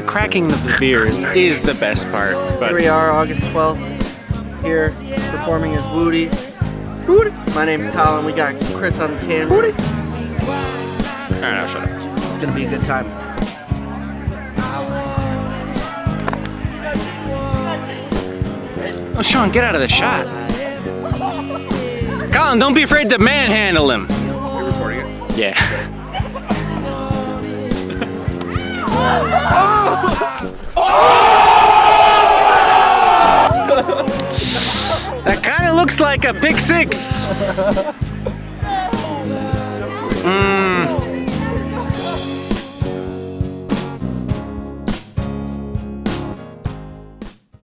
the cracking of the beers is the best part. But Here we are, August 12th, here performing as Wootie. Wootie. My name's Colin. We got Chris on the camera. Wootie. All right, I'll shut up. It's gonna be a good time. Oh, Sean, get out of the shot. Colin, don't be afraid to manhandle him. You're recording it? Yeah. Oh, that kind of looks like a big six. Mm.